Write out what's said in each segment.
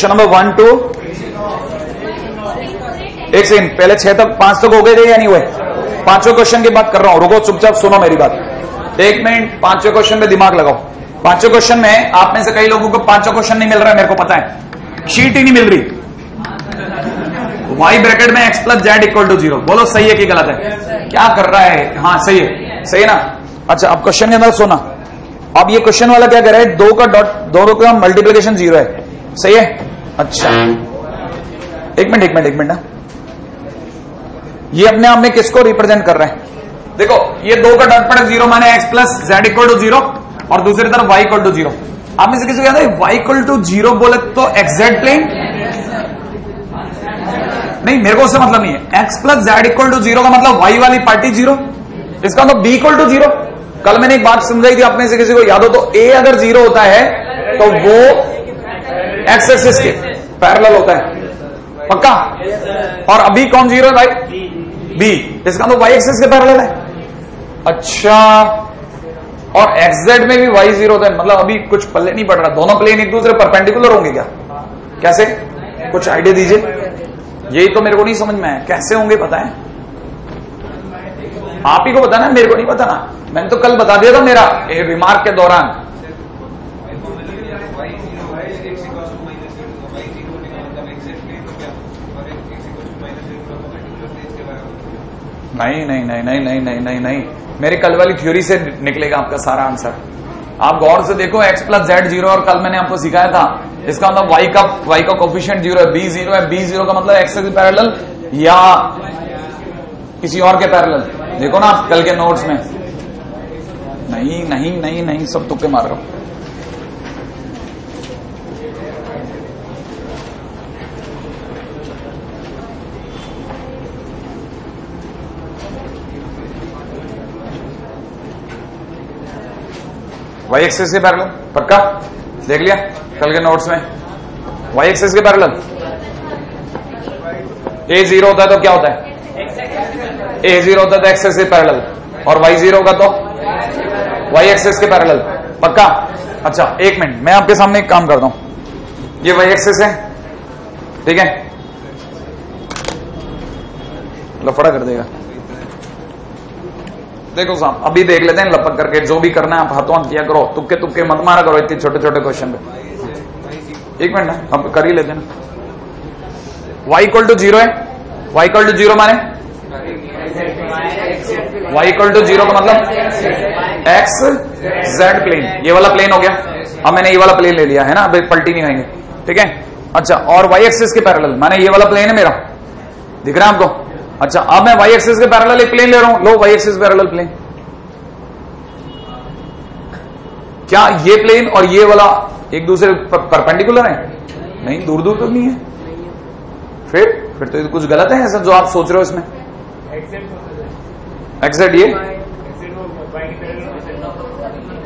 Question number one, two. एक second, पहले छह तक, पाँच तक हो गए थे या नहीं हुए? पाँचों क्वेश्चन की बात कर रहा हूँ, रुको, चुपचाप सुनो मेरी बात। एक मिनट पाँचों क्वेश्चन में दिमाग लगाओ। पाँचों क्वेश्चन में आप में से कई लोगों को पाँचों क्वेश्चन नहीं मिल रहा है, मेरे को पता है। शीट ही नहीं मिल रही। वाई ब्रैकेट में X plus Z equal to zero बोलो, सही है कि गलत है? क्या कर रहा है? हाँ सही है। सही ना? अच्छा अब क्वेश्चन के अंदर सुना अब ये क्वेश्चन वाला क्या कर रहा है? दो का डॉट दोनों का मल्टीप्लीकेशन ज़ीरो है। सही है? अच्छा। एक मिनट एक मिनट एक मिनट ना। ये अपने आप में किसको रिप्रेजेंट कर रहे हैं? देखो, ये दो का डॉट प्रोडक्ट ज़ीरो माने X plus Z equal to zero और दूसरी तरफ़ वाई इक्वल टू ज़ीरो आप में से किसी को याद है? वाई इक्वल टू ज़ीरो बोले तो एक्जेक्ट प्लेन नहीं, मेरे को उससे मतलब नहीं है। X plus Z equal to zero का मतलब वाई वाली पार्टी ज़ीरो इसका मतलब बी इक्वल टू ज़ीरो कल मैंने एक बात समझाई थी अपने से किसी को याद हो तो ए अगर ज़ीरो होता है तो वो एक्स एक्सिस के पैरेलल होता है। पक्का? और अभी कौन ज़ीरो है भाई? बी इसका मतलब वाई एक्सिस के पैरेलल है। अच्छा। और एक्सजेड में भी वाई ज़ीरो होता है। मतलब अभी कुछ पल्ले नहीं पड़ रहा। दोनों प्लेन एक दूसरे परपेंडिकुलर होंगे क्या? कैसे? कुछ आइडिया दीजिए। यही तो मेरे को नहीं समझ में आया। कैसे होंगे पता है? आप ही को बताना मेरे को नहीं बताना। मैंने तो कल बता दिया था मेरा। रिमार्क के दौरान। नहीं नहीं नहीं नहीं नहीं नहीं नहीं नहीं। मेरी कल वाली थ्योरी से निकलेगा आपका सारा आंसर आप गौर से देखो, x प्लस जेड ज़ीरो और कल मैंने आपको सिखाया था। इसका मतलब y का y का कोफिशियंट ज़ीरो है, b ज़ीरो है, b ज़ीरो का मतलब x के पैरेलल या किसी और के पैरेलल देखो ना आप कल के नोट्स में। नहीं नहीं नहीं नहीं, सब तुक्के मार रहा हूँ। वाई एक्सेस के पैरेलल पक्का? देख लिया? कल के नोट्स में। वाई एक्सेस के पैरल ए ज़ीरो होता है तो क्या होता है? ए ज़ीरो होता है तो एक्सेस के पैरल और वाई ज़ीरो का तो? वाई एक्सेस के पैरल पक्का? अच्छा एक मिनट। मैं आपके सामने एक काम करता हूँ। ये वाई एक्सेस है। ठीक है? लफड़ा कर देगा। देखो साहब, अभी देख लेते हैं, लपक करके जो भी करना है आप हाथों किया करो, तुक्के तुक्के मत मारा करो इतने छोटे छोटे क्वेश्चन पे। एक मिनट ना हम कर ही लेते ना। वाई इक्वल टू ज़ीरो है? वाई इक्वल टू ज़ीरो माने? वाई इक्वल टू ज़ीरो का मतलब? एक्स जेड प्लेन ये वाला प्लेन हो गया। अब मैंने ये वाला प्लेन ले लिया, है ना? अभी पलटी नहीं खाएँगे ठीक है? अच्छा और वाई एक्सिस के पैरेलल माने ये वाला प्लेन है मेरा। दिख रहा है आपको? अच्छा अब मैं वाई एक्सिस के पैरेलल एक प्लेन ले रहा हूँ। लो वाई एक्सिस पैरेलल प्लेन क्या ये प्लेन और ये वाला एक दूसरे परपेंडिकुलर है? नहीं दूर दूर तो नहीं है। फिर फिर तो कुछ गलत है ऐसा जो आप सोच रहे हो इसमें? एक्सेट ये।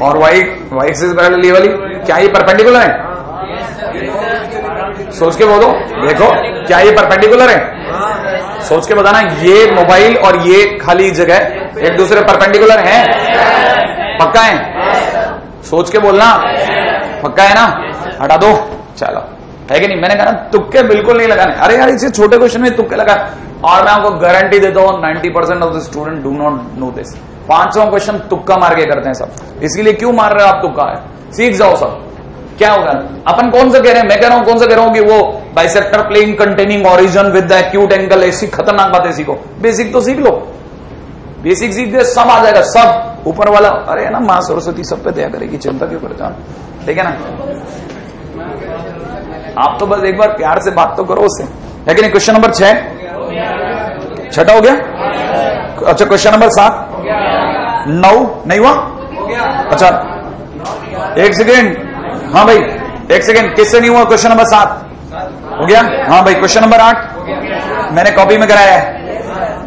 और वाई वाई एक्सिस पैरेलल ये वाली? क्या ये परपेंडिकुलर है? सोच के बोलो। देखो क्या ये परपेंडिकुलर है? सोच के बताना, ये मोबाइल और ये खाली जगह एक दूसरे परपेंडिकुलर हैं? पक्का है? सोच के बोलना? पक्का है ना? हटा दो। चलो। है कि नहीं? मैंने कहा ना, तुक्के बिल्कुल नहीं लगाने। अरे यार, इसे छोटे क्वेश्चन में तुक्के लगा। और मैं आपको गारंटी देता हूँ 90 percent of the student do not know this पाँचों क्वेश्चन तुक्का मार के करते हैं सब। इसीलिए क्यों मार रहे हो आप तुक्का? है सीख जाओ सब। क्या होगा? अपन कौन सा कह रहे हैं? मैं कह रहा हूँ, कौन सा कह रहा हूँ कि वो bisector plane containing origin with acute angle ऐसी खतरनाक बातें सीखो बेसिक तो सीख लो। बेसिक सीख दे सब आ जाएगा, सब ऊपर वाला। अरे ना, माँ सरस्वती सब पे दया करेगी, चिंता क्यों करते हो ठीक है ना? आप तो बस एक बार प्यार से बात तो करो उससे। कि नहीं? क्वेश्चन नंबर छह? छठा हो गया? अच्छा क्वेश्चन नंबर सात? नौ? नहीं हुआ? अच्छा एक सेकेंड हाँ भाई, एक सेकेंड किससे नहीं हुआ? क्वेश्चन नंबर सात। हो गया? हाँ भाई क्वेश्चन नंबर आठ। मैंने कॉपी में कराया है।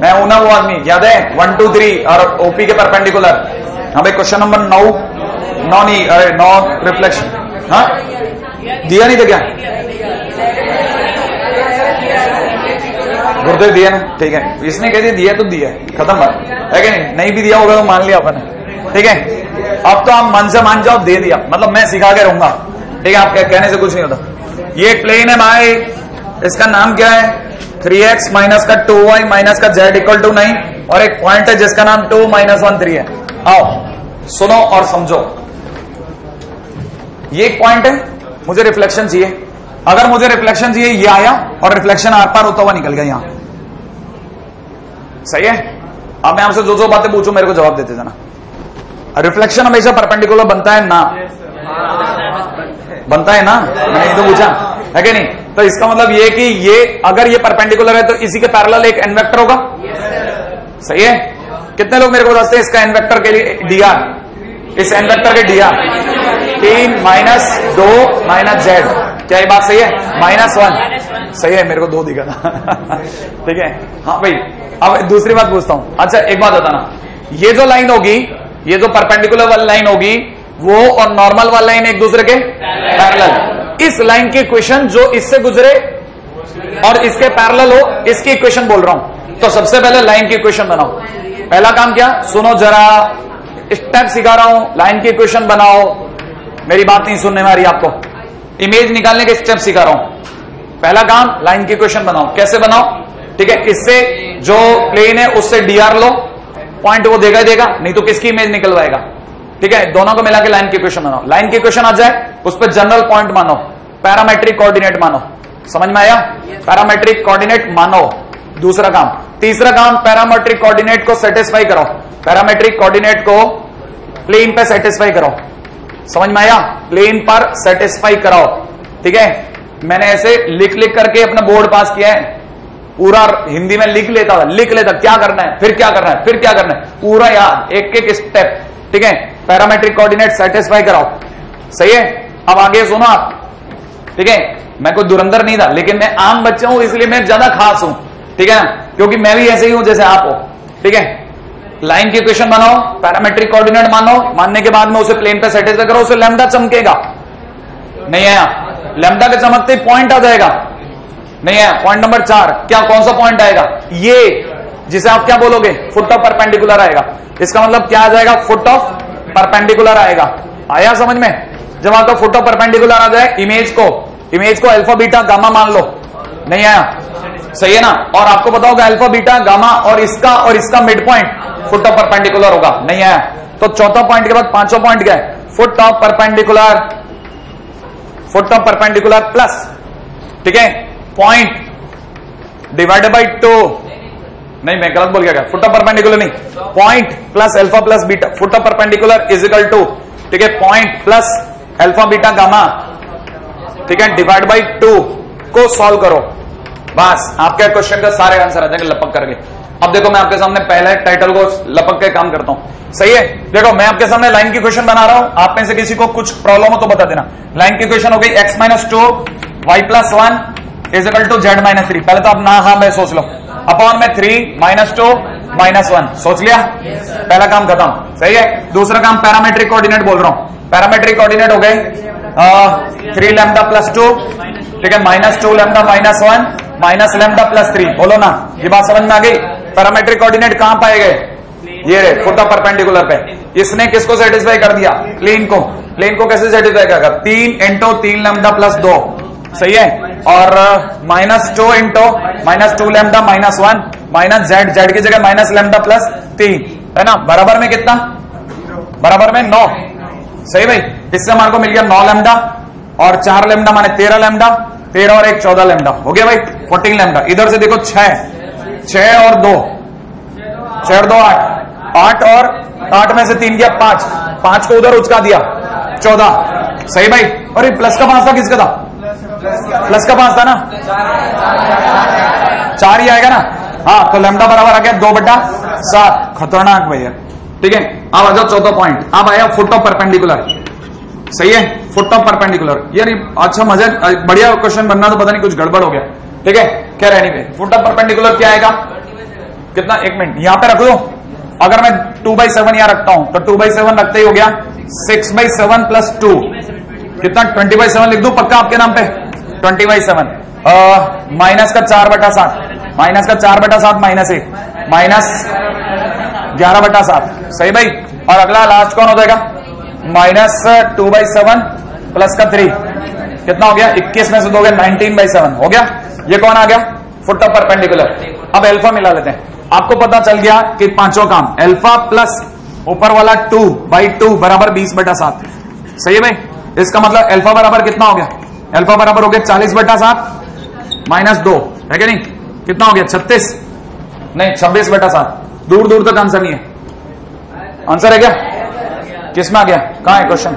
मैं हूँ ना वो आदमी, याद है? वन टू थ्री और ओपी के परपेंडिकुलर हाँ भाई क्वेश्चन नंबर नौ। नौ नहीं, अरे, नौ रिफ्लेक्शन हाँ? दिया नहीं था क्या? गुरुदेव, दिया ना? ठीक है। इसने कह दिया दिया तो दिया। खत्म बात। है नहीं? नहीं भी दिया होगा तो मान लिया अपन। ठीक है? अब तो आप मन से मान जाओ, दे दिया। मतलब मैं सिखा के रहूँगा। ठीक है आप कहने से कुछ नहीं होता। ये प्लेन है भाई। इसका नाम क्या है? थ्री एक्स माइनस का टू वाई माइनस का जेड इक्वल टू नाइन और एक पॉइंट है जिसका नाम टू माइनस वन थ्री है। आओ, सुनो और समझो। ये एक पॉइंट है। मुझे रिफ्लेक्शन चाहिए। अगर मुझे रिफ्लेक्शन चाहिए, ये आया और रिफ्लेक्शन आर पार होता हुआ निकल गया यहाँ। सही है? अब मैं आपसे जो जो बातें पूछू, मेरे को जवाब देते जाना। रिफ्लेक्शन हमेशा परपेंडिकुलर बनता है ना? बनता है ना? मैंने ये तो पूछा। है कि नहीं? तो इसका मतलब ये कि ये अगर ये परपेंडिकुलर है तो इसी के पैरेलल एक एन वेक्टर होगा? सही है? कितने लोग मेरे को बताते हैं इसका एन वेक्टर के लिए डीआर इस एन वेक्टर के डीआर तीन माइनस दो माइनस जेड क्या ये बात सही है? माइनस वन सही है मेरे को दो दिखा था। ठीक है? हाँ भाई अब दूसरी बात पूछता हूँ। अच्छा एक बात बताना। ये जो लाइन होगी ये जो परपेंडिकुलर वाली लाइन होगी, वो और नॉर्मल वाली लाइन एक दूसरे के पैरेलल इस लाइन की इक्वेशन जो इससे गुजरे और इसके पैरेलल हो, इसकी इक्वेशन बोल रहा हूँ। तो सबसे पहले लाइन की इक्वेशन बनाओ। पहला काम क्या? सुनो जरा। स्टेप सिखा रहा हूँ। लाइन की इक्वेशन बनाओ। मेरी बात नहीं सुनने में आ रही आपको। इमेज निकालने के स्टेप सिखा रहा हूँ। पहला काम लाइन की इक्वेशन बनाओ। कैसे बनाओ? ठीक है, इससे जो प्लेन है, उससे डीआर लो। पॉइंट वो देगा ही देगा नहीं तो किसकी इमेज निकलवाएगा? ठीक है दोनों को मिला के लाइन की क्वेश्चन बनाओ। लाइन की क्वेश्चन आ जाए उस पर जनरल पॉइंट मानो। पैरामेट्रिक कोऑर्डिनेट मानो। समझ में आया? पैरामेट्रिक कोऑर्डिनेट मानो। दूसरा काम। तीसरा काम पैरामेट्रिक कोऑर्डिनेट को सेटिस्फाई करो। पैरामेट्रिक कोऑर्डिनेट को प्लेन पे सेटिस्फाई करो। समझ में आया? प्लेन पर सेटिस्फाई कराओ। ठीक है? मैंने ऐसे लिख लिख करके अपना बोर्ड पास किया है। पूरा हिंदी में लिख लेता था, लिख लेता क्या करना है, फिर क्या करना है, फिर क्या करना है, पूरा याद एक एक स्टेप ठीक है? पैरामेट्रिक कोऑर्डिनेट सेटिस्फाई कराओ। सही है? अब आगे सुनो आप, ठीक है? मैं कोई दुरंधर नहीं था, लेकिन मैं आम बच्चा हूँ, इसलिए मैं ज़्यादा खास हूँ, ठीक है? ना क्योंकि मैं भी ऐसे ही हूँ जैसे आप हो, ठीक है? लाइन की इक्वेशन बनाओ पैरामेट्रिक कोऑर्डिनेट मानो, मानने के बाद में उसे प्लेन पे सेटिस्फाई करो, उसे लेमडा चमकेगा। नहीं आया। लेमडा के चमकते पॉइंट आ जाएगा। नहीं है पॉइंट नंबर चार, क्या, कौन सा पॉइंट आएगा? ये, जिसे आप क्या बोलोगे? फुट ऑफ़ परपेंडिकुलर आएगा। इसका मतलब क्या आ जाएगा? फुट ऑफ़ परपेंडिकुलर आएगा। आया समझ में? जब आपका फुट ऑफ़ परपेंडिकुलर आ जाए इमेज को इमेज को अल्फ़ा बीटा गामा मान लो। नहीं आया? सही है ना? और आपको पता होगा अल्फ़ा बीटा गामा और इसका और इसका mid point foot of perpendicular होगा। नहीं आया? तो चौथा पॉइंट के बाद पांचवा पॉइंट क्या है? Foot of perpendicular foot of perpendicular plus ठीक है? पॉइंट डिवाइडेड बाई टू नहीं, मैं गलत बोल गया फुट ऑफ़ परपेंडिकुलर नहीं. Point plus alpha plus beta foot of perpendicular is equal to ठीक है point plus alpha beta gamma ठीक है डिवाइड बाई टू को सॉल्व करो. बस, आपके क्वेश्चन का सारे आंसर आ जाएँगे, लपक करके. अब देखो, मैं आपके सामने पहले टाइटल को लपक के काम करता हूँ. सही है? देखो, मैं आपके सामने लाइन की क्वेश्चन बना रहा हूँ. आप में से किसी को कुछ प्रॉब्लम हो तो बता देना. लाइन की क्वेश्चन हो गई X minus two Y plus one is equal to Z minus three पहले तो आप ना हाँ मैं सोच लो। अपॉन में three minus two minus one सोच लिया? Yes, पहला काम खत्म। सही है? दूसरा काम पैरामेट्रिक कोऑर्डिनेट बोल रहा हूँ। पैरामेट्रिक कोऑर्डिनेट हो गए थ्री लेमडा प्लस टू ठीक है? Minus two lambda minus one minus lambda plus three बोलो ना। ये बात समझ में आ गई? पैरामेट्रिक कोऑर्डिनेट कहाँ पाए गए? ये रे फुट परपेंडिकुलर पे। इसने किसको सेटिस्फाई कर दिया? प्लेन को। प्लेन को कैसे सेटिस्फाई करेगा? तीन इंटो तीन लेमडा प्लस दो सही है? और minus two into minus two lambda minus one minus Z Z की जगह माइनस लेमडा प्लस तीन, है ना? बराबर में कितना? बराबर में नौ। सही भाई? इससे हमारे को मिल गया नौ लेमडा और चार लेमडा माने तेरह लेमडा तेरह और एक चौदह लेमडा हो गया भाई? फोर्टीन लेमडा इधर से देखो छह। छह और दो। छह और दो आठ। आठ और आठ में से तीन गया पाँच। पाँच को उधर उचका दिया। चौदह। सही भाई? और ये प्लस का था किसका था? प्लस का पाँच था ना? चार ही आएगा ना? हाँ तो लेमडा बराबर आ गया दो बटा सात। खतरनाक भैया। ठीक है, अब आ जाओ चौथा पॉइंट अब आया फुट ऑफ़ परपेंडिकुलर सही है? फुट ऑफ़ परपेंडिकुलर यार अच्छा मज़ा, बढ़िया क्वेश्चन बनना तो पता नहीं, कुछ गड़बड़ हो गया। ठीक है? क्या रहनी पे फुट ऑफ़ परपेंडिकुलर क्या आएगा? कितना? एक मिनट यहाँ पे रख दो। अगर मैं टू बाई सेवन यहाँ रखता हूँ तो टू बाई सेवन रखते ही हो गया। Six by seven plus two कितना? ट्वेंटी बाई सेवन लिख दू पक्का आपके नाम पे? Twenty by seven. माइनस का चार बटा सात। माइनस का चार बटा सात, माइनस एक। माइनस ग्यारह बटा सात। सही भाई? और अगला लास्ट कौन हो जाएगा? Minus two by seven plus का थ्री कितना हो गया? 21 में से दो गया नाइनटीन बाई सेवन। हो गया? ये कौन आ गया? फुट ऑफ़ परपेंडिकुलर अब एल्फा मिला लेते हैं। आपको पता चल गया कि पाँचों काम एल्फा प्लस ऊपर वाला टू बाई टू बराबर बीस बटा सात। सही है भाई? इसका मतलब एल्फा बराबर कितना हो गया? एल्फा बराबर हो गया चालीस बटा सात, माइनस दो। है क्या नहीं? कितना हो गया? छत्तीस। नहीं, छब्बीस बटा सात। दूर दूर तक आंसर नहीं है। आंसर है क्या? किसमें आ गया? कहा है? क्वेश्चन।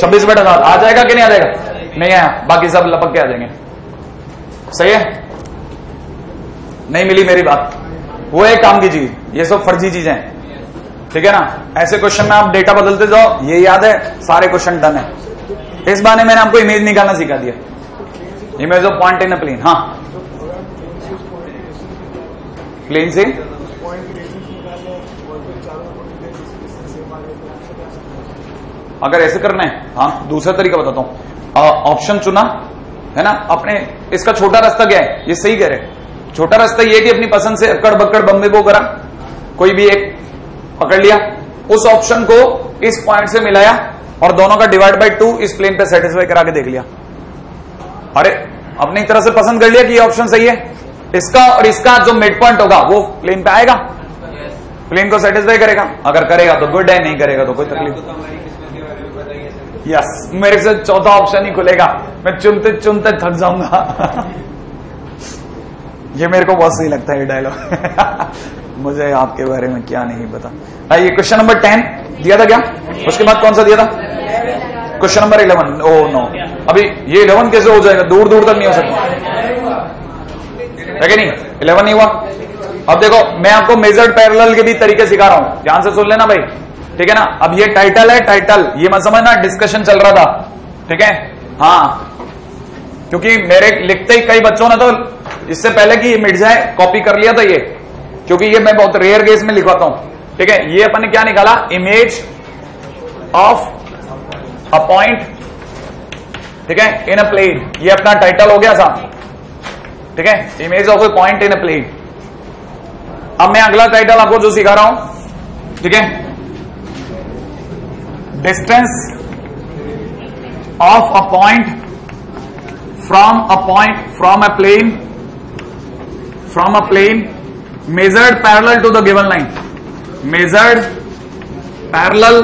छब्बीस बटा सात। आ जाएगा कि नहीं आ जाएगा? नहीं आया। बाकी सब लपक के आ जाएँगे। सही है? नहीं मिली मेरी बात। वो एक काम की चीज़ ये सब फर्जी चीज़ें ठीक है ना? ऐसे क्वेश्चन में आप डेटा बदलते जाओ। ये याद है, सारे क्वेश्चन डन है। इस बारे मैंने आपको इमेज निकालना सिखा दिया। Image of point in a plane हाँ। प्लेन से? अगर ऐसे करना है हाँ दूसरा तरीका बताता हूँ। ऑप्शन चुना, है ना? अपने, इसका छोटा रास्ता क्या है? ये सही कह रहे छोटा रास्ता ये कि अपनी पसंद से अकड़ बक्कड़ बम्बे को करा। कोई भी एक पकड़ लिया। उस ऑप्शन को इस पॉइंट से मिलाया। और दोनों का डिवाइड बाय टू इस प्लेन पे सेटिस्फाई करा के देख लिया। अरे अपनी तरह से पसंद कर लिया कि ये ऑप्शन सही है? इसका और इसका जो मिड पॉइंट होगा वो प्लेन पे आएगा? Yes. प्लेन को सेटिस्फाई करेगा? अगर करेगा तो गुड है नहीं करेगा तो कोई तकलीफ़ यस मेरे से चौथा ऑप्शन ही खुलेगा। मैं चुनते चुनते थक जाऊँगा। ये मेरे को बहुत सही लगता है ये डायलॉग मुझे आपके बारे में क्या नहीं पता। ये क्वेश्चन नंबर टेन दिया था क्या? उसके बाद कौन सा दिया था? Question number eleven oh no अभी ये इलेवन कैसे हो जाएगा? दूर दूर तक नहीं हो सकता। है कि नहीं? इलेवन नहीं हुआ? अब देखो, मैं आपको मेजर्ड पैरेलल के भी तरीके सिखा रहा हूँ। ध्यान से सुन लेना भाई। ठीक है ना? अब ये टाइटल है टाइटल ये मत समझना डिस्कशन चल रहा था। ठीक है? हाँ। क्योंकि मेरे लिखते ही कई बच्चों ने तो इससे पहले कि ये मिट जाए कॉपी कर लिया था ये। क्योंकि ये मैं बहुत रेयर केस में लिखवाता हूँ। ठीक है? ये अपन ने क्या निकाला? इमेज ऑफ़ अ पॉइंट ठीक है? इन अ प्लेन ये अपना टाइटल हो गया साहब ठीक है? Image of a point in a plane अब मैं अगला टाइटल आपको जो सिखा रहा हूँ। ठीक है? Distance of a point from a point, from a plane, from a plane measured parallel to the given line. Measured parallel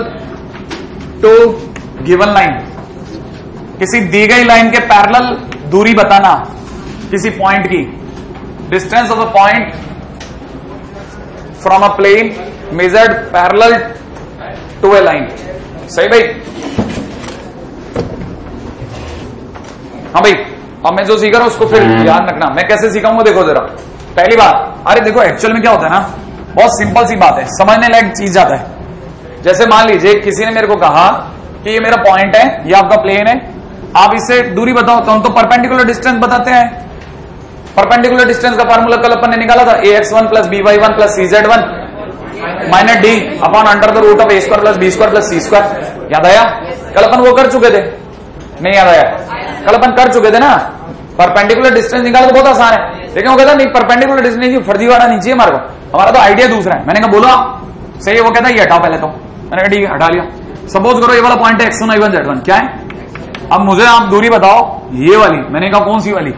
to given line. किसी दी गई लाइन के पैरेलल दूरी बताना किसी पॉइंट की। Distance of a point from a plane measured parallel to a line सही भाई? हाँ भाई अब मैं जो सीख रहा हूँ उसको फिर ध्यान रखना। मैं कैसे सीखाऊँगा देखो जरा। पहली बात, अरे देखो एक्चुअल में क्या होता है ना, बहुत सिंपल सी बात है, समझने लायक चीज़ जाता है। जैसे मान लीजिए, किसी ने मेरे को कहा कि ये मेरा पॉइंट है, ये आपका प्लेन है, आप इससे दूरी बताओ तो हम तो परपेंडिकुलर डिस्टेंस बताते हैं। परपेंडिकुलर डिस्टेंस का फॉर्मूला कल अपन ने निकाला था A X one plus B Y one plus C Z one minus D upon under the root of A square plus B square plus C square याद आया? कल अपन वो कर चुके थे। नहीं याद आया? कल अपन कर चुके थे ना। परपेंडिकुलर डिस्टेंस निकाला तो बहुत आसान है। लेकिन वो कहता, नहीं परपेंडिकुलर डिस्टेंस नहीं फर्जीवाड़ा नहीं चाहिए हमारे को हमारा तो आइडिया दूसरा है। मैंने कहा, बोलो, सही वो कहता है ये हटाओ पहले तो। मैंने कहा, ठीक है, हटा लिया। सपोज़ करो, ये वाला पॉइंट है X one Y one Z one क्या है? अब मुझे आप दूरी बताओ, ये वाली। मैंने कहा, कौन सी वाली?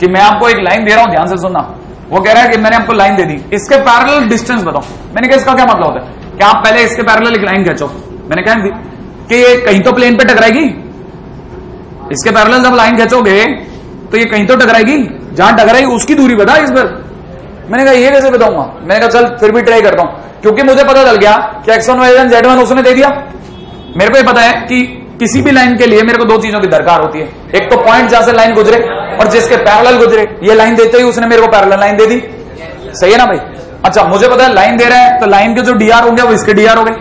कि मैं आपको एक लाइन दे रहा हूँ, ध्यान से सुनना। वो कह रहा है कि मैंने आपको लाइन दे दी। इसके पैरेलल डिस्टेंस बताओ। मैंने कहा, इसका क्या मतलब होता है? कि आप पहले इसके पैरेलल एक लाइन खींचो। मैंने कहा कि ये कहीं तो प्लेन पे टकराएगी? इसके पैरेलल जब लाइन खींचोगे तो ये कहीं तो टकराएगी? जहाँ टकराएगी उसकी दूरी बता इस पर। मैंने कहा, ये कैसे बताऊँगा? मैंने कहा, चल, फिर भी ट्राई करता हूँ। क्योंकि मुझे पता चल गया कि X one Y Z one उसने दे दिया। मेरे को ये पता है कि किसी भी लाइन के लिए मेरे को दो चीज़ों की दरकार होती है। एक तो पॉइंट जहाँ से लाइन गुजरे और जिसके पैरेलल गुजरे। ये लाइन देते ही उसने मेरे को पैरेलल लाइन दे दी। सही है ना भाई? अच्छा मुझे पता है लाइन दे रहे हैं तो लाइन के जो डीआर हो गया, वो इसके डीआर हो गए।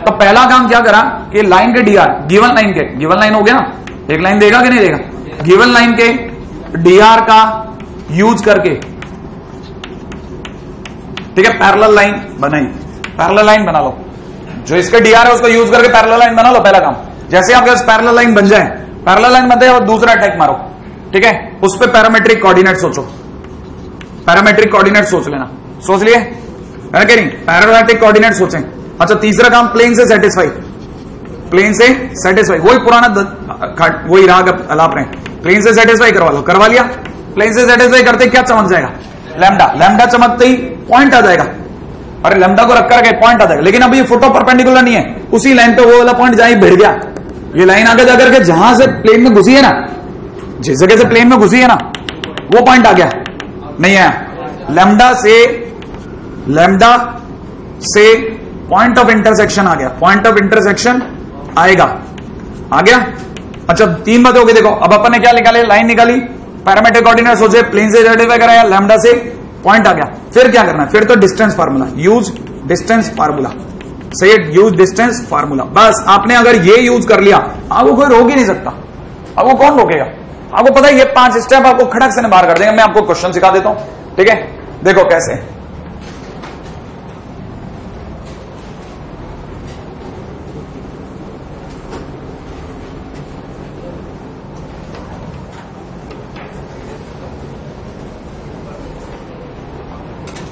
तो पहला काम क्या करा कि लाइन के डीआर गिवन लाइन के गिवन लाइन हो गया ना? एक लाइन देगा कि नहीं देगा? गिवन लाइन के डीआर का यूज़ करके। ठीक है पैरेलल लाइन बनाई। पैरेलल लाइन बना लो। जो इसका डीआर है, उसको यूज़ करके पैरेलल लाइन बना लो, पहला काम। जैसे आपके पास पैरेलल लाइन बन जाए पैरेलल लाइन बनते और दूसरा अटैक मारो। ठीक है, उस पर पैरामेट्रिक कोऑर्डिनेट सोचो। पैरामेट्रिक कोऑर्डिनेट सोच लेना। सोच लिए? है कह रही पैरामेट्रिक कोऑर्डिनेट सोचें। अच्छा तीसरा काम प्लेन से सेटिस्फाई प्लेन से सेटिस्फाई वही पुराना वही राग अलाप रहे प्लेन से सेटिस्फाई करवा लो। करवा लिया? प्लेन से सेटिस्फाई करते क्या चमक जाएगा? लैम्डा लैम्डा चमकते ही पॉइंट आ जाएगा। अरे लैम्डा को रख करके पॉइंट आ जाएगा। लेकिन अब ये फ़ोटो परपेंडिकुलर नहीं है। उसी लाइन पे वो वाला पॉइंट जहाँ भिड़ गया। ये लाइन आगे जाकर के जहाँ से प्लेन में घुसी है ना, जिस जगह से प्लेन में घुसी है ना, वो पॉइंट आ गया। नहीं आया। लैम्डा से लैम्डा से पॉइंट ऑफ़ इंटरसेक्शन आ गया। पॉइंट ऑफ़ इंटरसेक्शन आएगा। आ गया? अच्छा तीन बातें होगी देखो, अब अपन ने क्या निकाली? लाइन निकाली। पैरामीट्रिक कोऑर्डिनेट सोचे प्लेन से रेडिफाई कराया लैमडा से पॉइंट आ गया। फिर क्या करना है? फिर तो distance formula use distance formula सही है? यूज़ डिस्टेंस फार्मूला बस, आपने अगर ये यूज़ कर लिया आपको कोई रोक ही नहीं सकता। आपको कौन रोकेगा? आपको पता है ये पाँच स्टेप आपको खड़क से बाहर कर देगा। मैं आपको क्वेश्चन सिखा देता हूँ। ठीक है? देखो कैसे।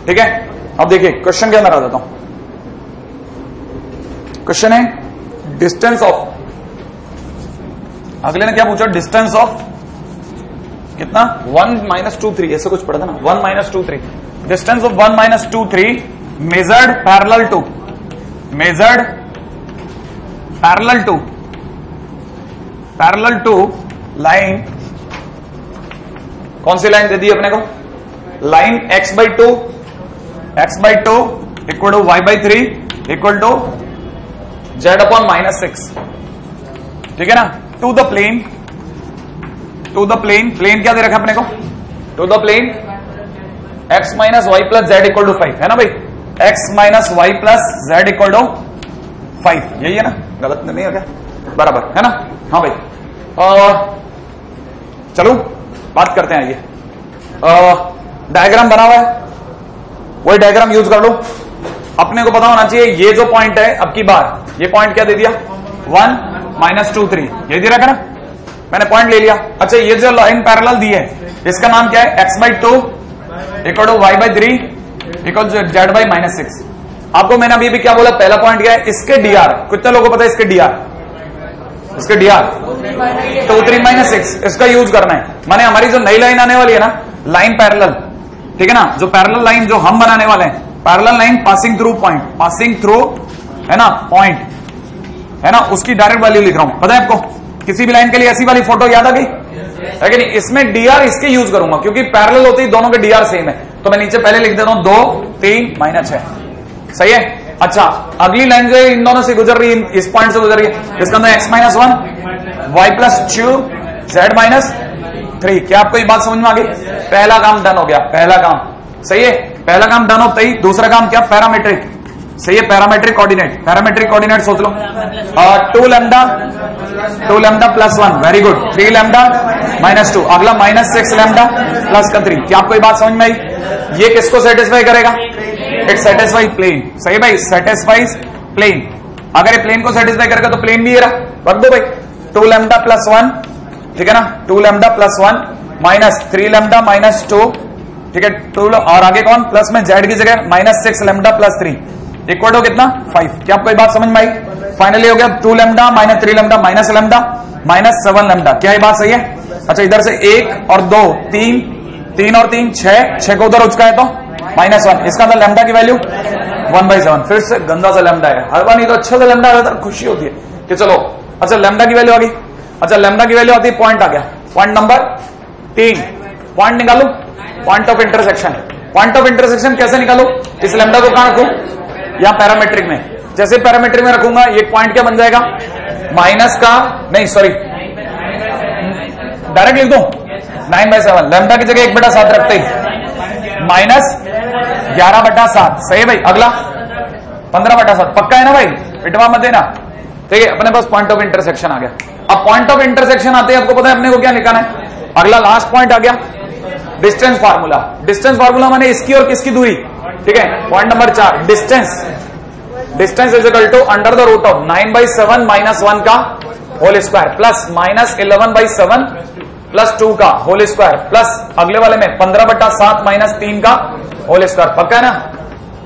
ठीक है? अब देखिए क्वेश्चन के अंदर आ जाता हूँ। क्वेश्चन है डिस्टेंस ऑफ़ अगले ने क्या पूछा? डिस्टेंस ऑफ़ कितना? वन माइनस टू थ्री ऐसे कुछ पढ़ा था ना? One minus two three distance of one minus two three measured parallel to measured parallel to parallel to line कौन सी लाइन दे दी अपने को? Line x by two X by two equal to Y by three equal to Z upon minus six ठीक है ना? To the plane to the plane plane क्या दे रखा अपने को? To the plane X minus Y plus Z equal to five है ना भाई? X minus Y plus Z equal to five यही है ना? गलत नहीं है क्या? बराबर. है ना? हाँ भाई. और चलो, बात करते हैं ये डायग्राम बना हुआ है. वही डायग्राम यूज़ कर लो। अपने को पता होना चाहिए, ये जो पॉइंट है, अब की बार, ये पॉइंट क्या दे दिया? वन माइनस टू थ्री ये दे रखा ना मैंने पॉइंट ले लिया। अच्छा ये जो लाइन पैरेलल दी है इसका नाम क्या है? X by two equal to y by three equal z by minus six आपको मैंने अभी भी क्या बोला? पहला पॉइंट क्या है? इसके डीआर कितने लोगों को पता है इसके डीआर इसके DR two three minus six इसका यूज़ करना है। माने हमारी जो नई लाइन आने वाली है ना लाइन पैरेलल ठीक है ना? जो पैरेलल लाइन जो हम बनाने वाले हैं parallel line passing through point passing through है ना पॉइंट है ना? उसकी डायरेक्ट वैल्यू लिख रहा हूँ। पता है आपको? किसी भी लाइन के लिए ऐसी वाली फ़ोटो याद आ गई? है कि नहीं? इसमें डीआर इसके यूज़ करूँगा क्योंकि पैरेलल होती है दोनों के डीआर सेम है। तो मैं नीचे पहले लिख देता हूँ दो तीन माइनस छह। सही है? अच्छा अगली लाइन जो इन दोनों से गुजर रही है इस पॉइंट से गुजर रही है। इसका अंदर x minus one y plus two z minus three क्या आपको ये बात समझ में आ गई? पहला काम डन हो गया। पहला काम। सही है? पहला काम डन होता ही दूसरा काम क्या? पैरामेट्रिक सही है? पैरामेट्रिक कोऑर्डिनेट पैरामेट्रिक कोऑर्डिनेट सोच लो। Two lambda two lambda plus one very good three lambda minus two अगला माइनस सिक्स लेमडा प्लस का थ्री क्या आपको ये बात समझ में आई? ये किसको सेटिस्फाई करेगा? इट सेटिस्फाई प्लेन सही भाई? सेटिस्फाइज प्लेन अगर ये प्लेन को सेटिस्फाई करेगा तो प्लेन भी ये रहा। रख दो भाई। टू लेमडा प्लस वन ठीक है ना? Two lambda plus one minus three lambda minus two ठीक है? टू और आगे कौन? प्लस में जेड की जगह minus six lambda plus three. Equal to कितना? फाइव क्या आपको बात समझ में आई? फाइनली हो गया two lambda minus three lambda minus lambda minus seven lambda. क्या ये बात सही है? अच्छा इधर से एक और दो तीन तीन और तीन छह छह को उधर उचका है तो माइनस वन। इसका अंदर लेमडा की वैल्यू वन बाई सेवन फिर से गंदा सा लेमडा है। हर बार नहीं तो अच्छा सा लेमडा है, खुशी होती है। कि चलो अच्छा लेमडा की वैल्यू आ गई। अच्छा लेमडा की वैल्यू आती है पॉइंट आ गया। पॉइंट नंबर तीन। पॉइंट निकालो। Point of intersection point of intersection कैसे निकालो? इस लेमडा को कहाँ रखू? या पैरामेट्रिक में। जैसे पैरामेट्रिक में रखूँगा, ये पॉइंट क्या बन जाएगा? माइनस का, नहीं सॉरी डायरेक्ट लिख दो? नाइन बाय सेवन लेमडा की जगह एक बटा सात रखते ही। माइनस ग्यारह बटा सात। सही भाई? अगला। पंद्रह बटा सात। पक्का है ना भाई? पिटवा मत देना। ठीक है, अपने पास पॉइंट ऑफ़ इंटरसेक्शन आ गया। अब पॉइंट ऑफ़ इंटरसेक्शन आते हैं आपको पता है अपने को क्या लिखाना है? अगला लास्ट पॉइंट आ गया। डिस्टेंस फार्मूला डिस्टेंस फार्मूला माने इसकी और किसकी दूरी? ठीक है पॉइंट नंबर चार distance distance is equal to under the root of nine by seven minus one का whole square plus minus eleven by seven plus two का होल स्क्वायर प्लस अगले वाले में पंद्रह बटा सात माइनस तीन का होल स्क्वायर पक्का है ना?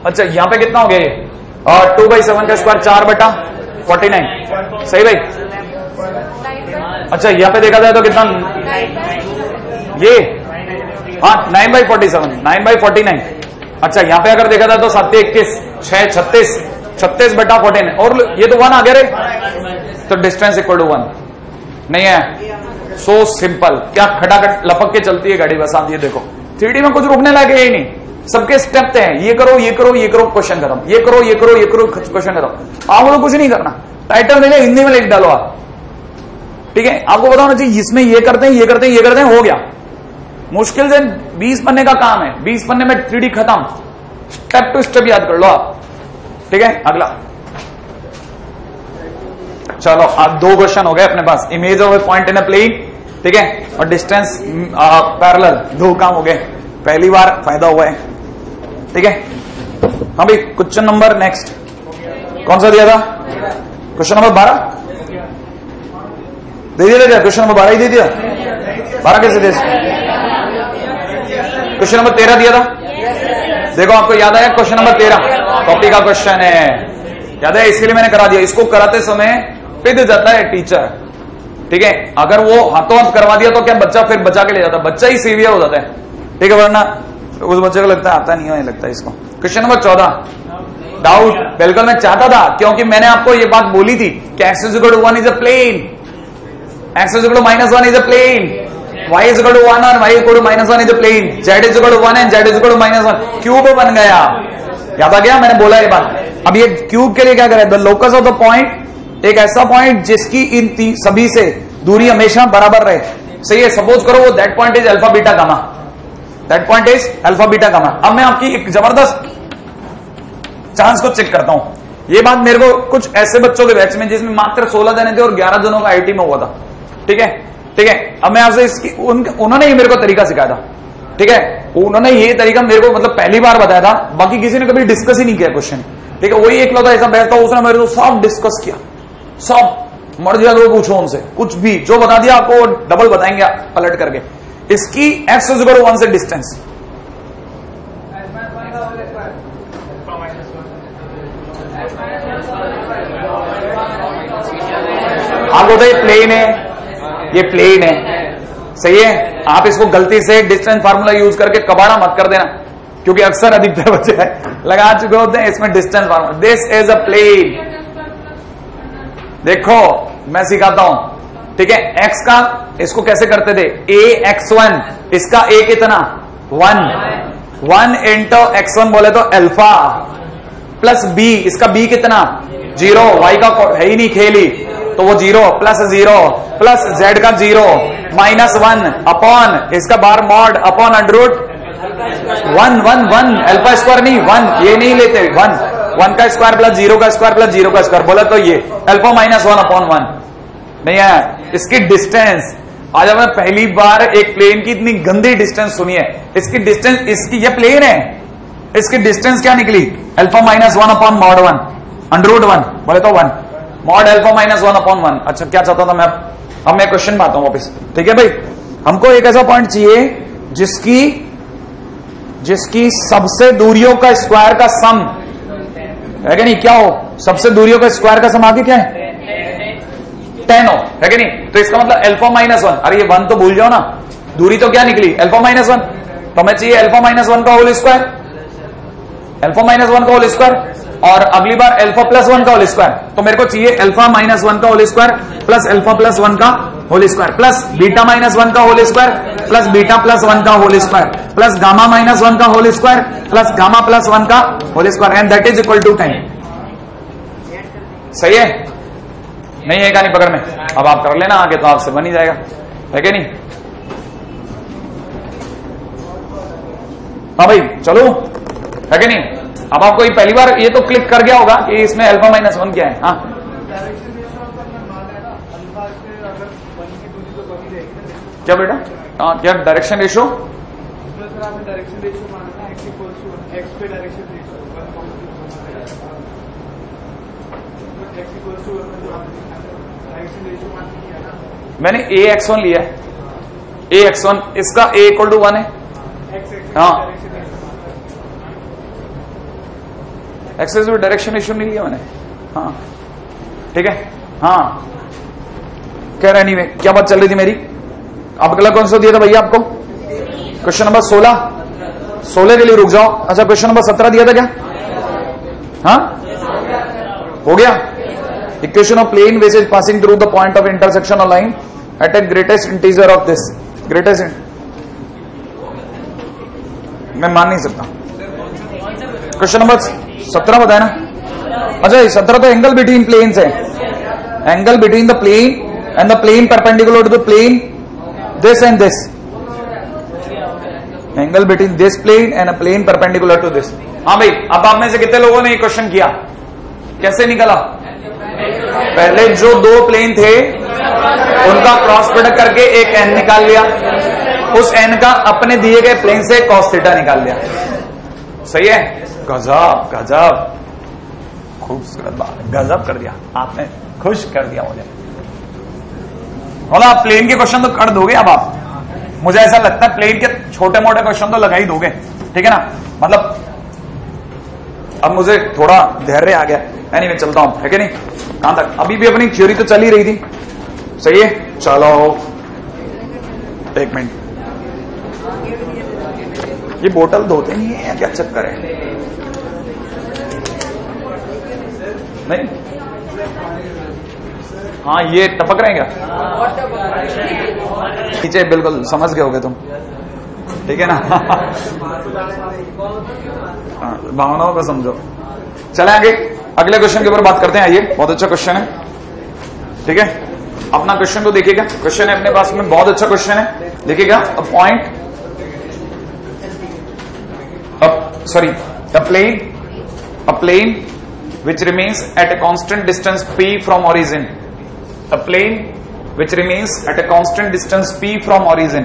अच्छा यहाँ पे कितना हो गया ये? टू बाई सेवन का स्क्वायर चार बटा फोर्टी नाइन। सही भाई? अच्छा यहाँ पे देखा जाए तो कितना? ये? हाँ nine by forty seven nine by forty nine अच्छा यहाँ पे अगर देखा जाए तो सात इक्कीस, छह छत्तीस छत्तीस बटा फोर्टीन। और ये तो वन आ गया रे। तो डिस्टेंस इक्वल टू वन नहीं है? सो so सिंपल क्या खटाखट लपक के चलती है गाड़ी? बस आप ये देखो। थ्री में कुछ रुकने लगे ही नहीं। सबके स्टेप हैं। ये करो ये करो ये करो क्वेश्चन खत्म। ये करो ये करो ये करो क्वेश्चन खत्म। आपको तो कुछ नहीं करना। टाइटल देंगे, हिंदी में लिख डालो आप। ठीक है? आपको पता होना चाहिए, इसमें ये करते हैं, ये करते हैं, ये करते हैं, हो गया। मुश्किल से 20 पन्ने का काम है। 20 पन्ने में थ्री खत्म। स्टेप टू स्टेप याद कर लो आप। ठीक है? अगला। चलो अब दो क्वेश्चन हो गए अपने पास। Image of a point in a plane ठीक है? और डिस्टेंस पैरेलल दो काम हो गए। पहली बार फ़ायदा हुआ है। ठीक है? हाँ भाई क्वेश्चन नंबर नेक्स्ट कौन सा दिया था? क्वेश्चन नंबर बारह? दे दिया क्या क्वेश्चन नंबर बारह ही दे दिया। बारह कैसे दे क्वेश्चन नंबर तेरह दिया था? देखो, आपको याद आया क्वेश्चन नंबर तेरह? कॉपी का क्वेश्चन है। याद है, इसके लिए मैंने करा दिया। इसको कराते समय पिद जाता है टीचर ठीक है? अगर वो हाथों हाथ करवा दिया तो क्या बच्चा फिर बचा के ले जाता? है बच्चा ही सीवियर हो जाता है। ठीक है, वरना उस बच्चे को लगता है आता नहीं है लगता इसको। क्वेश्चन नंबर चौदह। डाउट बिल्कुल मैं चाहता था, क्योंकि मैंने आपको ये बात बोली थी कि x is equal one is a plane x is equal minus one is a plane y is to one और y equal to minus one is a plane z is equal to one and z equal to minus one cube बन गया। याद आ गया? मैंने बोला ये बात। अब ये क्यूब के लिए क्या करें? The locus of the point एक ऐसा पॉइंट जिसकी इन सभी से दूरी हमेशा बराबर रहे। सही है? सपोज़ करो वो that point is alpha beta gamma that point is alpha beta gamma अब मैं आपकी एक ज़बरदस्त चांस को चेक करता हूँ। ये बात मेरे को कुछ ऐसे बच्चों के बैच में जिसमें मात्र 16 जने थे और 11 जनों का आईटी में हुआ था। ठीक है? ठीक है? अब मैं आपसे इसकी उन, उन्होंने ही मेरे को तरीका सिखाया था। ठीक है? उन्होंने ये तरीका मेरे को मतलब पहली बार बताया था। बाकी किसी ने कभी डिस्कस ही नहीं किया क्वेश्चन ठीक है? वही एक लौटा ऐसा बैठता उसने मेरे को सब डिस्कस किया। सब। मर तो पूछो उनसे। कुछ भी जो बता दिया आपको डबल बताएँगे पलट करके। इसकी एक्स इक्वल वन से डिस्टेंस आप तो ये प्लेन है, ये प्लेन है। सही है? आप इसको गलती से डिस्टेंस फार्मूला यूज़ करके कबाड़ा मत कर देना, क्योंकि अक्सर अधिकतर बच्चे लगा चुके होते हैं इसमें distance formula this is a plane देखो, मैं सिखाता हूँ। ठीक है? एक्स का इसको कैसे करते थे? ए एक्स वन इसका ए कितना? One one into x one बोले तो अल्फ़ा प्लस बी इसका बी कितना? ज़ीरो वाई का है ही नहीं खेली। तो वो zero plus zero plus z का ज़ीरो माइनस वन अपॉन इसका बार mod upon under root one one one alpha square नहीं वन ये नहीं लेते वन वन का स्क्वायर प्लस ज़ीरो का स्क्वायर प्लस ज़ीरो का स्क्वायर बोला तो ये. Alpha minus one upon one नहीं है। इसकी डिस्टेंस आज हमने पहली बार एक प्लेन की इतनी गंदी डिस्टेंस सुनी है। इसकी डिस्टेंस इसकी, ये प्लेन है। इसकी डिस्टेंस क्या निकली? Alpha minus one upon mod one under root one बोले तो one mod alpha minus one upon one अच्छा क्या चाहता था मैं? अब मैं क्वेश्चन आता हूँ वापिस। ठीक है भाई? हमको एक ऐसा पॉइंट चाहिए, जिसकी जिसकी सबसे दूरियों का स्क्वायर का सम है कि नहीं? क्या हो? सबसे दूरियों का स्क्वायर का सम आगे क्या है? टेन हो, है कि नहीं? तो इसका मतलब अल्फ़ा माइनस वन अरे ये वन तो भूल जाओ ना। दूरी तो क्या निकली? अल्फ़ा माइनस वन तो हमें चाहिए अल्फ़ा माइनस वन का whole square alpha minus one का होल स्क्वायर और अगली बार एल्फा प्लस वन का होल स्क्वायर तो मेरे को चाहिए अल्फ़ा माइनस वन का whole square plus alpha plus one का whole square plus beta minus one का whole square plus beta plus one का whole square plus gamma minus one का whole square plus gamma plus one का whole square and that is equal to ten सही है? नहीं है कहानी पकड़ में। अब आप कर लेना आगे तो आपसे बन ही जाएगा। है कि नहीं? हाँ भाई, चलो। है कि नहीं? अब आपको ये पहली बार ये तो क्लिक कर गया होगा कि इसमें अल्फ़ा माइनस वन क्या है। हाँ। क्या बेटा? हाँ क्या डायरेक्शन रेशो मैंने ए एक्स वन लिया ए एक्स वन इसका ए इक्वल टू वन है। हाँ। एक्सेस में डायरेक्शन इश्यू नहीं लिया मैंने। हाँ। ठीक है? हाँ। कह रहे नहीं मैं क्या बात चल रही थी मेरी? आप अगला कौन सा दिया था भैया आपको? क्वेश्चन नंबर सोलह। सोलह के लिए रुक जाओ। अच्छा क्वेश्चन नंबर सत्रह दिया था क्या? हाँ? हो गया? Of plane which is passing through the point of intersection of line at a greatest integer of this greatest मैं मान नहीं सकता। क्वेश्चन नंबर सत्रह बताया ना? अच्छा सत्रह तो एंगल बिटवीन प्लेन्स है। Angle between the plane and the plane perpendicular to the plane this and this angle between this plane and a plane perpendicular to this हाँ भाई, अब आप में से कितने लोगों ने ये क्वेश्चन किया? कैसे निकला? पहले जो दो प्लेन थे, उनका क्रॉस प्रोडक्ट करके एक एन निकाल लिया। उस एन का अपने दिए गए प्लेन से कॉस थीटा निकाल लिया। सही है? गजब गजब। खूबसूरत बात। गजब कर दिया। आपने खुश कर दिया मुझे। बोला आप प्लेन के क्वेश्चन तो कर दोगे अब आप। मुझे ऐसा लगता है प्लेन के छोटे मोटे क्वेश्चन तो लगा ही दोगे। ठीक है ना? मतलब अब मुझे थोड़ा धैर्य आ गया। एनी मैं चलता हूँ। है कि नहीं? कहाँ तक? अभी भी अपनी थ्योरी तो चल ही रही थी। सही है? चलो। एक मिनट। ये बोतल धोते नहीं है क्या चक्कर है? नहीं? हाँ ये टपक रहे हैं क्या? नीचे, बिल्कुल, समझ गए होगे तुम। ठीक है ना? हाँ, भावनाओं को समझो। चले आगे। अगले क्वेश्चन के ऊपर बात करते हैं आइए। बहुत अच्छा क्वेश्चन है। ठीक है? अपना क्वेश्चन को देखिएगा। क्वेश्चन है अपने पास में बहुत अच्छा क्वेश्चन है। देखिएगा a point sorry a plane a plane which remains at a constant distance p from origin. A plane which remains at a constant distance p from origin.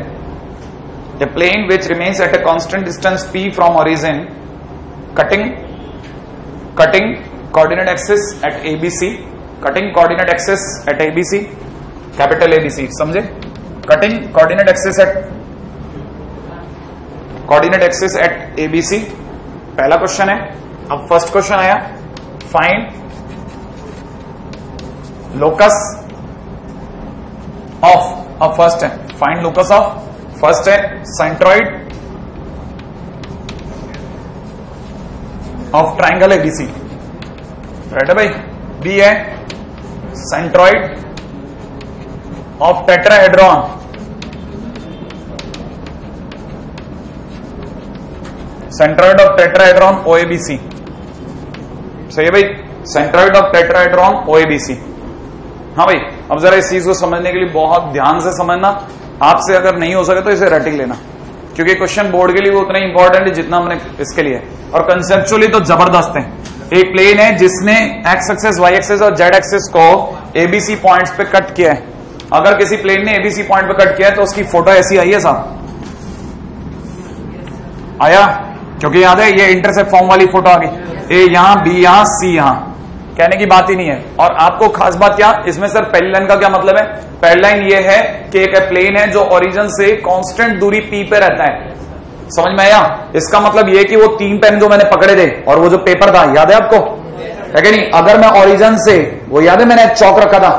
A plane which remains at a constant distance p from origin cutting cutting coordinate axis at abc cutting coordinate axis at abc capital abc समझे cutting coordinate axis at coordinate axis at abc पहला question है अब first question आया find locus of अब first है find locus of first है centroid of triangle है BC right है भाई? बी है centroid of tetrahedron. Centroid of tetrahedron OABC सही है भाई? सेंट्रॉइड ऑफ़ टेट्राहेड्रॉन ओएबीसी हाँ भाई, अब जरा इस चीज़ को समझने के लिए बहुत ध्यान से समझना। आपसे अगर नहीं हो सके तो इसे रटिक लेना। क्योंकि क्वेश्चन बोर्ड के लिए वो उतना इंपॉर्टेंट है जितना हमने इसके लिए। और कंसेप्चुअली तो ज़बरदस्त है। एक प्लेन है जिसने एक्स एक्सेस वाई एक्सेस और जेड एक्सेस को एबीसी पॉइंट्स पे कट किया है। अगर किसी प्लेन ने एबीसी पॉइंट पे कट किया है तो उसकी फ़ोटो ऐसी आई है साहब। आया? क्योंकि याद है, ये इंटरसेप्ट फॉर्म वाली फ़ोटो आ गई। ए यहाँ, बी यहाँ, सी यहाँ। कहने की बात ही नहीं है। और आपको खास बात क्या इसमें सर पहली लाइन का क्या मतलब है? पहली लाइन ये है कि एक प्लेन है जो ओरिजिन से कांस्टेंट दूरी पी पे रहता है। समझ में आया? इसका मतलब ये कि वो तीन पेन जो मैंने पकड़े थे और वो जो पेपर था याद है आपको? है कि नहीं? अगर मैं ओरिजिन से वो याद है मैंने चौक रखा था?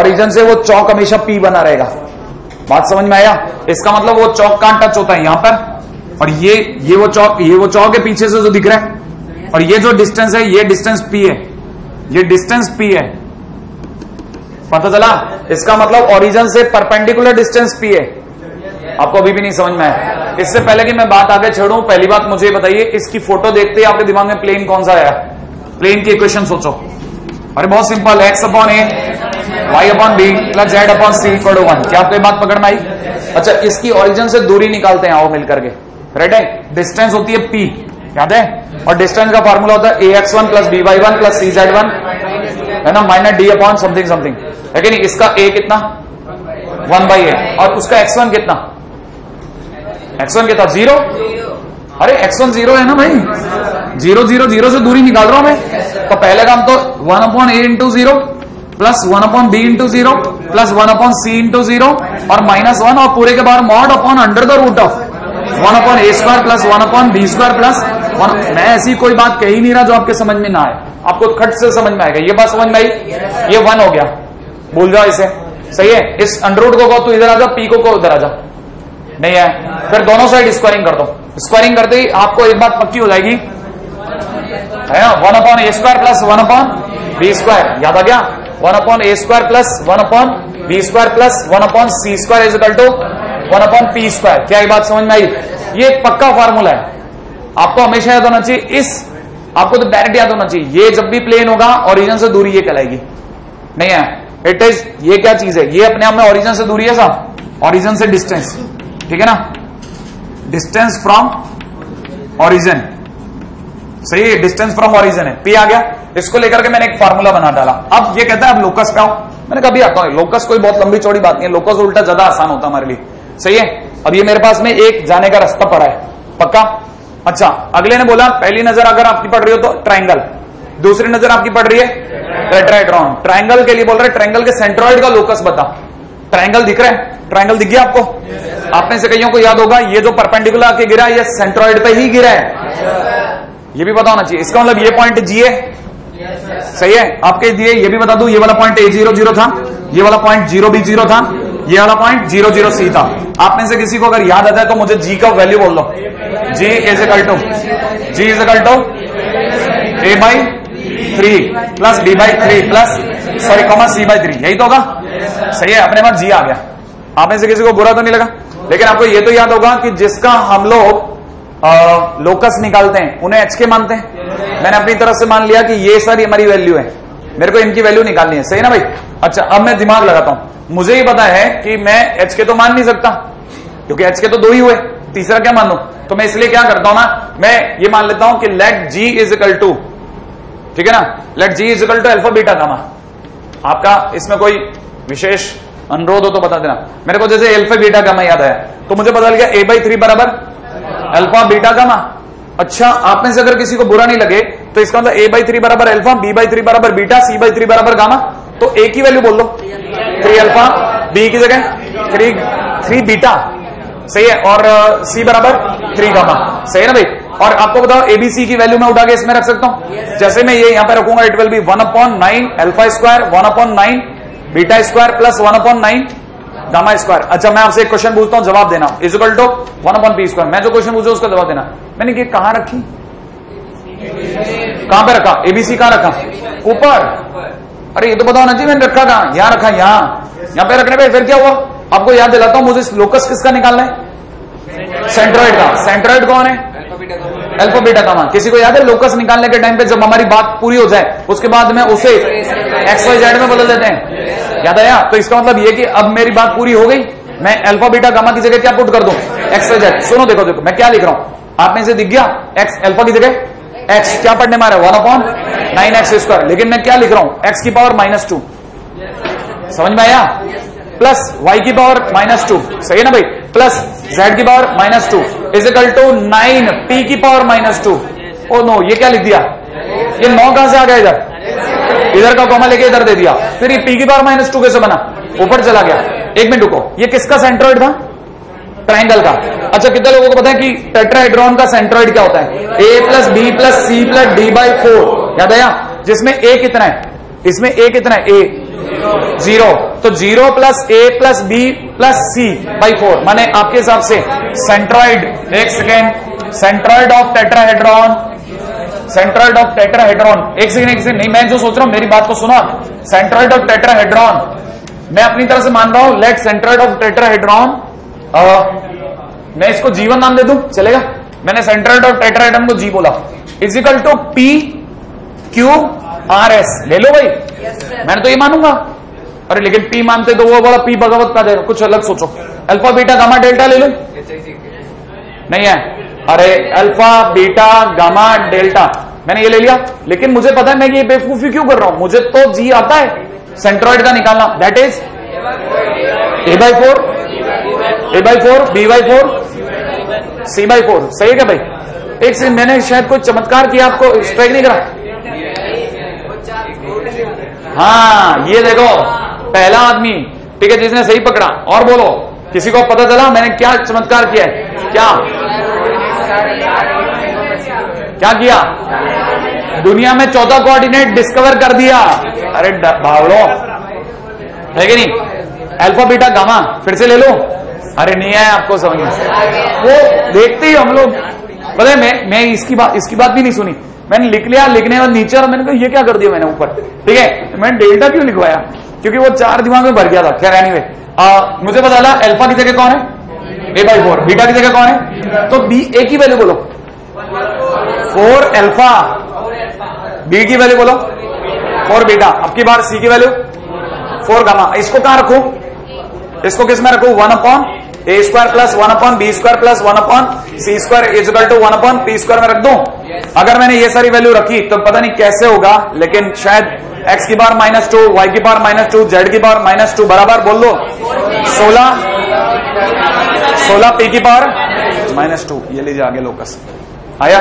ओरिजिन से वो चौक हमेशा पी बना रहेगा। बात समझ में आया? इसका मतलब वो चौक कहाँ टच होता है? यहाँ पर। और ये ये वो चौक ये वो चौक है पीछे से जो दिख रहा है। और ये जो डिस्टेंस है ये डिस्टेंस पी है। ये डिस्टेंस पी है। पता चला? इसका मतलब ओरिजिन से परपेंडिकुलर डिस्टेंस पी है। आपको अभी भी नहीं समझ में आया। इससे पहले कि मैं बात आगे छेड़ू, पहली बात मुझे बताइए, इसकी फ़ोटो देखते ही आपके दिमाग में प्लेन कौन सा आया? प्लेन की इक्वेशन सोचो। अरे बहुत simple x upon a y upon b plus z upon c equal one क्या आपको बात पकड़ में आई? अच्छा इसकी ओरिजिन से दूरी निकालते हैं आओ मिलकर के। राइट है? डिस्टेंस होती है पी याद है? और डिस्टेंस का फॉर्मूला होता है a x one plus b y one plus c z one है ना? Minus d upon something something है कि नहीं इसका ए कितना? वन बाई ए और उसका एक्स वन कितना? एक्स वन कितना? ज़ीरो अरे एक्स वन ज़ीरो है ना भाई? ज़ीरो ज़ीरो ज़ीरो से दूरी निकाल रहा हूँ मैं। तो पहले काम तो one upon a into zero plus one upon b into zero plus one upon c into zero और माइनस वन और पूरे के बाहर mod upon under the root of one upon a square plus one upon b square plus one मैं ऐसी कोई बात कही नहीं रहा जो आपके समझ में ना आए। आपको खट से समझ में आएगा। ये बात समझ में आई? ये वन हो गया। भूल जाओ इसे। सही है? इस अंडरूट को कहो, तू इधर आ जा पी को कहो इधर आ जा। नहीं है। फिर दोनों साइड स्क्वायरिंग कर दो। स्क्वायरिंग करते ही आपको एक बात पक्की हो जाएगी। है ना? One upon a square plus one upon b square याद आ गया? One upon a square plus one upon b square plus one upon c square is equal to one upon p square क्या ये बात समझ में आई? ये एक पक्का फॉर्मूला है। आपको हमेशा याद होना चाहिए, इस, आपको तो डायरेक्ट याद होना चाहिए। ये जब भी प्लेन होगा ओरिजिन से दूरी ये कहलाएगी। नहीं है? इट इज़ ये क्या चीज़ है? ये अपने आप में ओरिजिन से दूरी है साहब। ओरिजिन से डिस्टेंस ठीक है ना? डिस्टेंस फ्रॉम ओरिजिन सही है डिस्टेंस फ्रॉम ओरिजिन है। पी आ गया। इसको लेकर के मैंने एक फार्मूला बना डाला। अब ये कहता है अब लोकस पे आओ। मैंने कभी आता हूँ लोकस कोई बहुत लंबी चौड़ी बात नहीं है। लोकस उल्टा ज़्यादा आसान होता हमारे लिए। सही है? अब ये मेरे पास में एक जाने का रास्ता पड़ा है। पक्का? अच्छा अगले ने बोला, पहली नज़र अगर आपकी पड़ रही हो तो ट्राइंगल दूसरी नज़र आपकी पड़ रही है? टेट्राहेड्रॉन ट्राइंगल के लिए बोल रहे ट्राइंगल के सेंट्रॉइड का लोकस बता। ट्राइंगल दिख रहा है? ट्राइंगल दिख गया आपको? आपने से कईयों को याद होगा, ये जो परपेंडिकुलर आके गिरा, ये सेंट्रॉइड पे ही गिरा है। ये भी पता होना चाहिए। इसका मतलब ये पॉइंट जी है? सही है? आपके दिए ये भी बता दू, ये वाला पॉइंट ए ज़ीरो ज़ीरो था, ये वाला पॉइंट ज़ीरो बी ज़ीरो था। ये वाला पॉइंट ज़ीरो ज़ीरो सी था। आप में से किसी को अगर याद आ जाए तो मुझे जी का वैल्यू बोल दो। G is equal to g is equal to a by three plus d by three plus sorry comma c by three यही तो होगा? सही है, अपने पास जी आ गया। आप में से किसी को बुरा तो नहीं लगा? लेकिन आपको ये तो याद होगा कि जिसका हम लोग लोकस निकालते हैं, उन्हें एच के मानते हैं। मैंने अपनी तरफ़ से मान लिया कि ये सारी हमारी वैल्यू है। मेरे को इनकी वैल्यू निकालनी है। सही ना भाई? अच्छा अब मैं दिमाग लगाता हूँ। मुझे ही पता है कि मैं एच के तो मान नहीं सकता, क्योंकि एच के तो दो ही हुए, तीसरा क्या मान? तो मैं इसलिए क्या करता हूँ ना, मैं ये मान लेता हूँ कि let g is equal to ठीक है ना? Let g is equal to alpha beta gamma आपका इसमें कोई विशेष अनुरोध हो तो बता देना। मेरे को जैसे एल्फा बीटा गामा याद है तो मुझे पता लग गया ए बाई थ्री बराबर अल्फ़ा बीटा गामा अच्छा आप में से अगर किसी को बुरा नहीं लगे तो इसका मतलब ए बाई थ्री बराबर अल्फ़ा बी बाई थ्री बराबर बीटा सी बाई थ्री बराबर गामा तो ए की वैल्यू बोल दो। थ्री अल्फ़ा बी की जगह थ्री थ्री बीटा सही है? और सी बराबर थ्री गामा सही है ना भाई? और आपको बताओ एबीसी की वैल्यू मैं उठा के इसमें रख सकता हूँ? जैसे मैं ये यहाँ पे रखूँगा it will be one upon nine alpha square one upon nine beta square plus one upon nine gamma square अच्छा मैं आपसे एक क्वेश्चन पूछता हूँ, जवाब देना। Equal to one upon p square मैं जो क्वेश्चन पूछा उसका जवाब देना। मैंने ये कहाँ रखी? कहाँ पे रखा? एबीसी कहाँ रखा? ऊपर। अरे ये तो बताओ ना जी मैंने रखा कहाँ? यहाँ रखा यहाँ। यहाँ पे रखने पे फिर क्या हुआ? आपको याद दिलाता हूँ मुझे लोकस किसका निकालना है? सेंट्रॉइड का। सेंट्रॉइड कौन है? अल्फ़ा बीटा गामा किसी को याद है लोकस निकालने के टाइम पे जब हमारी बात पूरी हो जाए उसके बाद में उसे एक्स वाई जेड में बदल देते हैं। याद आया? तो इसका मतलब ये कि अब मेरी बात पूरी हो गई मैं अल्फ़ा बीटा गामा की जगह क्या पुट कर दूँ? एक्स वाई जेड सुनो देखो देखो मैं क्या लिख रहा हूँ? आप में से दिख गया? एक्स अल्फ़ा की जगह? एक्स क्या पढ़ने मारा one upon nine x square लेकिन मैं क्या लिख रहा हूँ? एक्स की पावर माइनस टू समझ में आया? प्लस वाई की पावर माइनस टू सही है ना भाई? प्लस जेड की power minus two is equal to nine p की power minus two oh no ये क्या लिख दिया? ये नौ कहाँ से आ गया इधर? इधर का कॉमा लेके इधर दे दिया. फिर ये पी की पावर माइनस टू कैसे बना? ऊपर चला गया. एक मिनट रुको. ये किसका सेंट्रॉइड था? ट्राइंगल का। अच्छा कितने लोगों को पता है कि टेट्राहेड्रॉन का सेंट्रॉइड क्या होता है? A plus b plus c plus d by four याद आया जिसमें ए कितना है? इसमें ए कितना है? ए ज़ीरो तो zero plus A plus B plus C by four माने आपके हिसाब से सेंट्रॉइड एक second centroid of tetrahedron centroid of tetrahedron एक सेकेंड एक सेकेंड नहीं, मैं जो सोच रहा हूँ, मेरी बात को सुनो सेंट्रॉइड ऑफ़ टेट्राहेड्रॉन मैं अपनी तरह से मान रहा हूँ लेट सेंट्रॉइड ऑफ़ टेट्राहेड्रॉन मैं इसको जीवन नाम दे दू? चलेगा? मैंने सेंट्रॉइड ऑफ़ टेट्राहेड्रॉन को जी बोला। Equal to p q r s ले लो भाई। Yes, मैंने तो ये मानूँगा। अरे लेकिन पी मानते तो वो बड़ा पी भगवत का देगा। कुछ अलग सोचो। अल्फ़ा बीटा गामा डेल्टा ले लो। नहीं है। अरे अल्फ़ा बीटा गामा डेल्टा मैंने ये ले लिया। लेकिन मुझे पता है मैं ये बेवकूफ़ी क्यों कर रहा हूँ? मुझे तो जी आता है। सेंट्रॉइड का निकालना। That is a by four a by four b by four c by four सही है क्या भाई? एक से मैंने शायद कोई चमत्कार किया आपको स्ट्राइक नहीं करा? हाँ ये देखो, पहला आदमी, ठीक है, जिसने सही पकड़ा, और बोलो, किसी को पता चला मैंने क्या चमत्कार किया है? क्या? क्या किया? दुनिया में चौथा कोऑर्डिनेट डिस्कवर कर दिया। अरे भावड़ो, है कि नहीं? अल्फ़ा बीटा गामा फिर से ले लो। अरे नहीं आया, आपको समझ में। वो देखते ही हम लोग बोले मैं मैं इसकी बात इसकी बात भी नहीं सुनी। मैंने लिख लिया, लिखने बाद नीचे और मैंने कहा, ये क्या कर दिया मैंने ऊपर? ठीक है, मैंने डेल्टा क्यों लिखवाया? क्योंकि वो चार दिमाग में भर गया था। खैर एनीवे मुझे पता चला अल्फ़ा की जगह कौन है? ए बाई फोर बीटा की जगह कौन है? तो बी ए की वैल्यू बोलो। फोर एल्फा बी की वैल्यू बोलो। फोर बीटा अब की बार सी की वैल्यू फोर गामा इसको कहाँ रखू? इसको किसमें रखू? One upon a square plus one upon b square plus one upon c square equal to one upon p square में रख दू? अगर मैंने ये सारी वैल्यू रखी तो पता नहीं कैसे होगा लेकिन शायद एक्स की बार माइनस टू वाई की बार माइनस टू जेड की बार माइनस टू बराबर बोल दो सोलह सोलह पी की पावर माइनस टू ये लीजिए आगे लोकस आया?